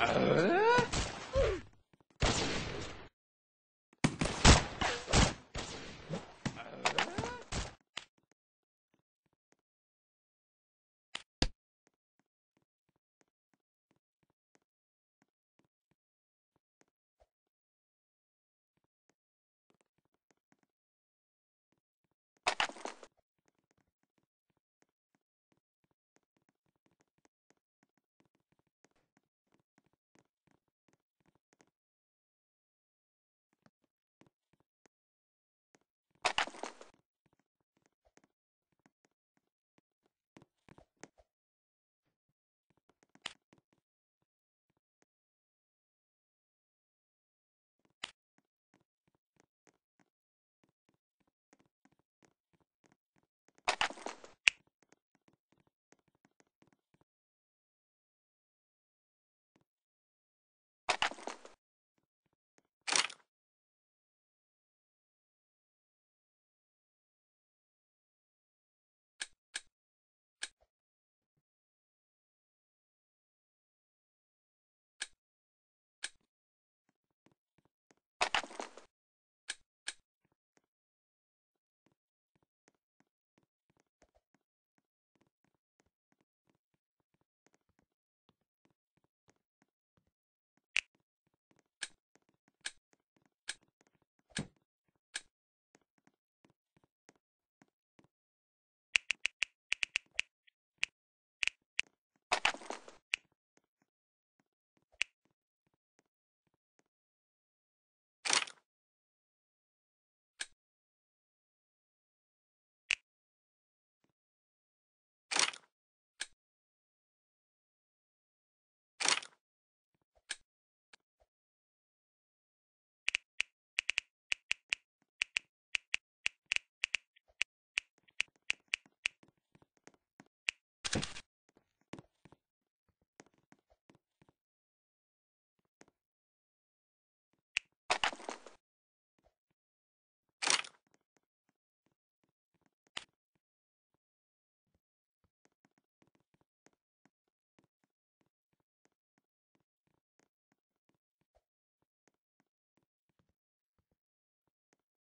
Uh,